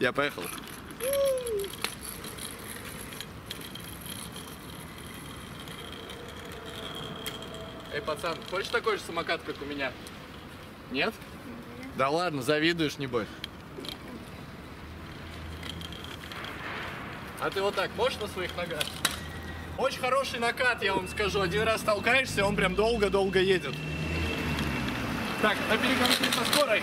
Я поехал. Эй, пацан, хочешь такой же самокат, как у меня? Нет? Да ладно, завидуешь, небось. А ты вот так можешь на своих ногах? Очень хороший накат, я вам скажу. Один раз толкаешься, он прям долго-долго едет. Так, на перегонки со скорой.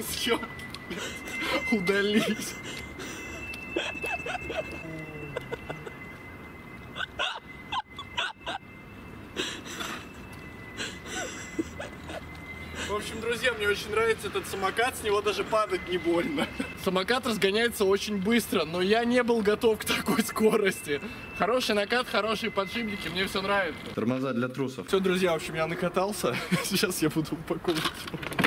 Съем. Удались. В общем, друзья, мне очень нравится этот самокат, с него даже падать не больно. Самокат разгоняется очень быстро, но я не был готов к такой скорости. Хороший накат, хорошие подшипники, мне все нравится. Тормоза для трусов. Все, друзья, в общем, я накатался. Сейчас я буду упаковывать его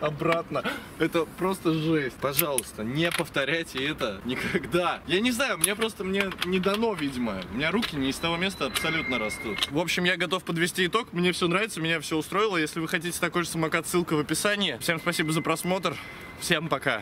обратно. Это просто жесть. Пожалуйста, не повторяйте это никогда. Я не знаю, мне просто мне не дано, видимо. У меня руки не из того места абсолютно растут. В общем, я готов подвести итог. Мне все нравится, меня все устроило. Если вы хотите такой же самокат, ссылка в описании. Всем спасибо за просмотр. Всем пока.